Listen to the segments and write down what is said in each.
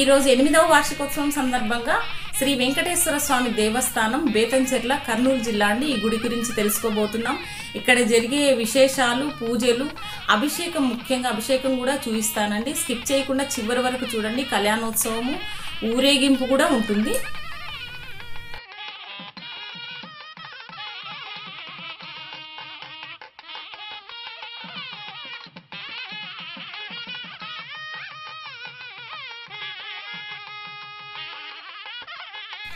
ఈరోజు ఎనిమిదవ వార్షికోత్సవం సందర్భంగా శ్రీ వెంకటేశ్వర స్వామి దేవస్థానం బేతంచెర్ల కర్నూలు జిల్లా అండి. ఈ గుడి గురించి తెలుసుకోబోతున్నాం. ఇక్కడ జరిగే విశేషాలు పూజలు అభిషేకం ముఖ్యంగా అభిషేకం కూడా చూపిస్తానండి. స్కిప్ చేయకుండా చివరి వరకు చూడండి. కళ్యాణోత్సవము ఊరేగింపు కూడా ఉంటుంది.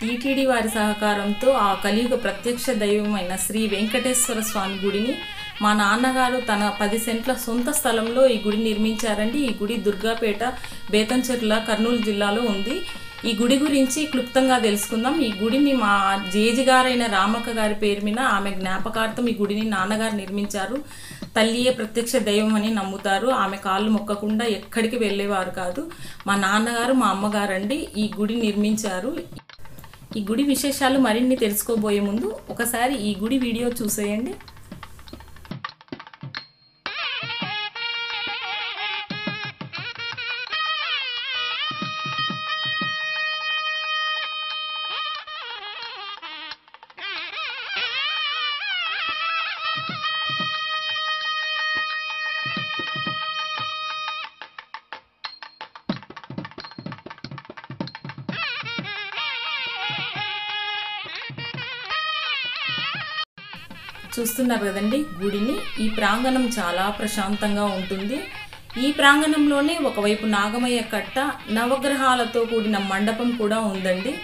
టీటీడీ వారి సహకారంతో ఆ కలియుగ ప్రత్యక్ష దైవమైన శ్రీ వెంకటేశ్వర స్వామి గుడిని మా నాన్నగారు తన పది సెంట్ల సొంత స్థలంలో ఈ గుడి నిర్మించారండి. ఈ గుడి దుర్గాపేట బేతంచెర్ల కర్నూలు జిల్లాలో ఉంది. ఈ గుడి గురించి క్లుప్తంగా తెలుసుకుందాం. ఈ గుడిని మా జేజి గారైన రామక్క గారి పేరు మీద ఆమె జ్ఞాపకార్థం ఈ గుడిని నాన్నగారు నిర్మించారు. తల్లియే ప్రత్యక్ష దైవం అని నమ్ముతారు. ఆమె కాళ్ళు మొక్కకుండా ఎక్కడికి వెళ్ళేవారు కాదు. మా నాన్నగారు మా అమ్మగారండి ఈ గుడి నిర్మించారు. ఈ గుడి విశేషాలు మరిన్ని తెలుసుకోబోయే ముందు ఒకసారి ఈ గుడి వీడియో చూసేయండి. చూస్తున్నారు కదండి గుడిని. ఈ ప్రాంగణం చాలా ప్రశాంతంగా ఉంటుంది. ఈ ప్రాంగణంలోనే ఒకవైపు నాగమయ్య కట్ట నవగ్రహాలతో కూడిన మండపం కూడా ఉందండి.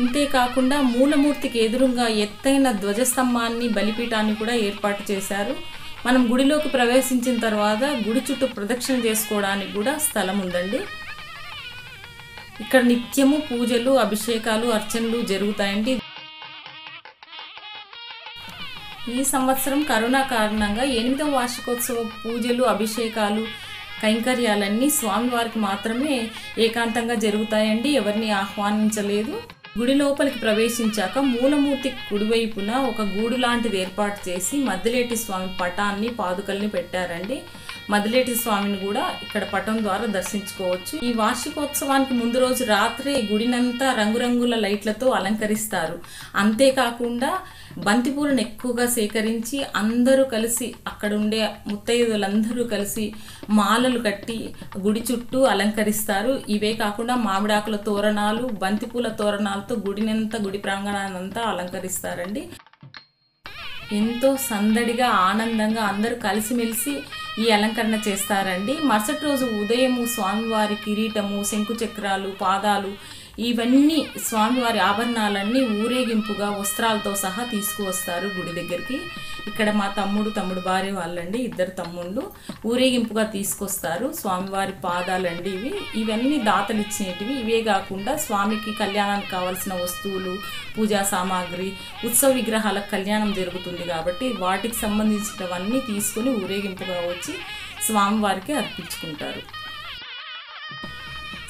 ఇంతే కాకుండా మూలమూర్తికి ఎదురుగా ఎత్తైన ధ్వజస్తంభాన్ని బలిపీఠాన్ని కూడా ఏర్పాటు చేశారు. మనం గుడిలోకి ప్రవేశించిన తర్వాత గుడి చుట్టూ ప్రదక్షిణ చేసుకోవడానికి కూడా స్థలం ఉందండి. ఇక్కడ నిత్యము పూజలు అభిషేకాలు అర్చనలు జరుగుతాయండి. ఈ సంవత్సరం కరోనా కారణంగా ఎనిమిదవ వార్షికోత్సవ పూజలు అభిషేకాలు కైంకర్యాలన్నీ స్వామివారికి మాత్రమే ఏకాంతంగా జరుగుతాయండి. ఎవరిని ఆహ్వానించలేదు. గుడి లోపలికి ప్రవేశించాక మూలమూర్తి కుడివైపున ఒక గూడు లాంటిది ఏర్పాటు చేసి మద్దిలేటి స్వామి పటాన్ని పాదుకల్ని పెట్టారండి. మదిలేటి స్వామిని కూడా ఇక్కడ పటం ద్వారా దర్శించుకోవచ్చు. ఈ వార్షికోత్సవానికి ముందు రోజు రాత్రే గుడినంతా రంగురంగుల లైట్లతో అలంకరిస్తారు. అంతేకాకుండా బంతిపూలను ఎక్కువగా సేకరించి అందరూ కలిసి అక్కడ ఉండే ముత్తైదులందరూ కలిసి మాలలు కట్టి గుడి చుట్టూ అలంకరిస్తారు. ఇవే కాకుండా మామిడాకుల తోరణాలు బంతిపూల తోరణాలతో గుడినంతా గుడి ప్రాంగణాన్నంతా అలంకరిస్తారండి. ఎంతో సందడిగా ఆనందంగా అందరూ కలిసిమెలిసి ఈ అలంకరణ చేస్తారండి. మరుసటి రోజు ఉదయము స్వామివారి కిరీటము శంకు చక్రాలు పాదాలు ఇవన్నీ స్వామివారి ఆభరణాలన్నీ ఊరేగింపుగా వస్త్రాలతో సహా తీసుకువస్తారు గుడి దగ్గరికి. ఇక్కడ మా తమ్ముడు తమ్ముడు భార్య వాళ్ళండి ఇద్దరు తమ్ముళ్ళు ఊరేగింపుగా తీసుకొస్తారు. స్వామివారి పాదాలండి ఇవి. ఇవన్నీ దాతలు ఇచ్చినటివి ఇవే కాకుండా స్వామికి కళ్యాణానికి కావాల్సిన వస్తువులు పూజా సామాగ్రి ఉత్సవ విగ్రహాలకు కళ్యాణం జరుగుతుంది కాబట్టి వాటికి సంబంధించినవన్నీ తీసుకుని ఊరేగింపుగా వచ్చి స్వామివారికి అర్పించుకుంటారు.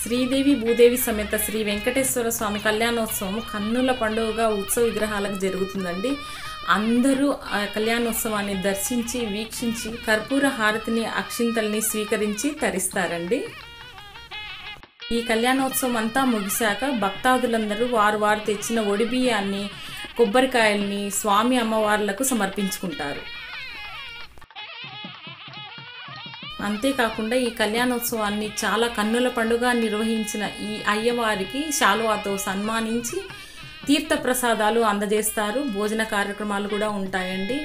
శ్రీదేవి భూదేవి సమేత శ్రీ వెంకటేశ్వర స్వామి కళ్యాణోత్సవం కన్నుల పండుగగా ఉత్సవ విగ్రహాలకు జరుగుతుందండి. అందరూ ఆ కళ్యాణోత్సవాన్ని దర్శించి వీక్షించి కర్పూర హారతిని అక్షింతల్ని స్వీకరించి తరిస్తారండి. ఈ కళ్యాణోత్సవం అంతా ముగిశాక భక్తాదులందరూ వారు వారు తెచ్చిన ఒడిబియ్యాన్ని కొబ్బరికాయల్ని స్వామి అమ్మవార్లకు సమర్పించుకుంటారు. అంతేకాకుండా ఈ కళ్యాణోత్సవాన్ని చాలా కన్నుల పండుగ నిర్వహించిన ఈ అయ్యవారికి శాలువాతో సన్మానించి తీర్థ ప్రసాదాలు అందజేస్తారు. భోజన కార్యక్రమాలు కూడా ఉంటాయండి.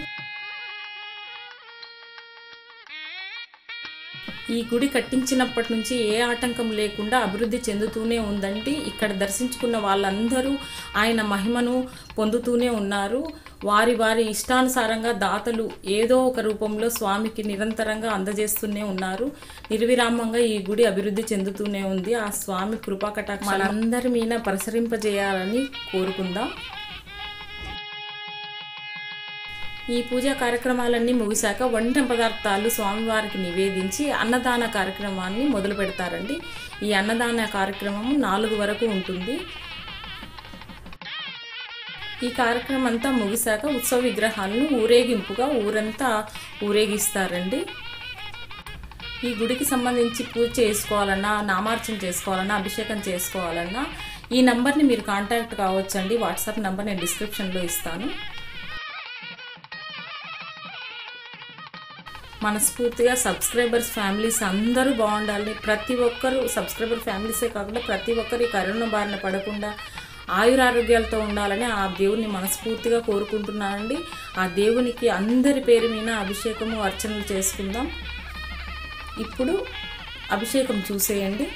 ఈ గుడి కట్టించినప్పటి నుంచి ఏ ఆటంకం లేకుండా అభివృద్ధి చెందుతూనే ఉందండి ఇక్కడ దర్శించుకున్న వాళ్ళందరూ ఆయన మహిమను పొందుతూనే ఉన్నారు. వారి వారి ఇష్టానుసారంగా దాతలు ఏదో ఒక రూపంలో స్వామికి నిరంతరంగా అందజేస్తూనే ఉన్నారు. నిర్విరామంగా ఈ గుడి అభివృద్ధి చెందుతూనే ఉంది. ఆ స్వామి కృపాకటాక్ష మనందరి మీద ప్రసరింపజేయాలని కోరుకుందాం. ఈ పూజా కార్యక్రమాలన్నీ ముగిశాక వంట పదార్థాలు స్వామివారికి నివేదించి అన్నదాన కార్యక్రమాన్ని మొదలు పెడతారండి. ఈ అన్నదాన కార్యక్రమం నాలుగు వరకు ఉంటుంది. ఈ కార్యక్రమం అంతా ముగిశాక ఉత్సవ విగ్రహాలను ఊరేగింపుగా ఊరంతా ఊరేగిస్తారండి. ఈ గుడికి సంబంధించి పూజ చేసుకోవాలన్నా నామార్చన చేసుకోవాలన్నా అభిషేకం చేసుకోవాలన్నా ఈ నంబర్ని మీరు కాంటాక్ట్ కావచ్చండి. వాట్సాప్ నంబర్ నేను డిస్క్రిప్షన్లో ఇస్తాను. మనస్ఫూర్తిగా సబ్స్క్రైబర్స్ ఫ్యామిలీస్ అందరూ బాగుండాలి. ప్రతి ఒక్కరు సబ్స్క్రైబర్ ఫ్యామిలీసే కాకుండా ప్రతి ఒక్కరు ఈ కరోనా బారిన పడకుండా ఆయురారోగ్యాలతో ఉండాలని ఆ దేవుని మనస్ఫూర్తిగా కోరుకుంటున్నానండి. ఆ దేవునికి అందరి పేరు మీద అభిషేకము అర్చనలు చేసుకుందాం. ఇప్పుడు అభిషేకం చూసేయండి.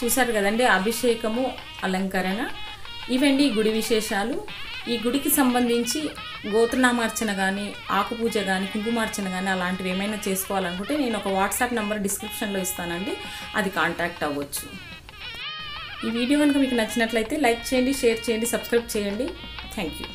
చూశారు కదండి అభిషేకము అలంకరణ. ఇవండి ఈ గుడి విశేషాలు. ఈ గుడికి సంబంధించి గోత్రనామార్చన కానీ ఆకుపూజ కానీ కుంకుమార్చన కానీ అలాంటివి ఏమైనా చేసుకోవాలనుకుంటే నేను ఒక వాట్సాప్ నెంబర్ డిస్క్రిప్షన్లో ఇస్తానండి. అది కాంటాక్ట్ అవ్వచ్చు. ఈ వీడియో కనుక మీకు నచ్చినట్లయితే లైక్ చేయండి షేర్ చేయండి సబ్స్క్రైబ్ చేయండి. Thank you.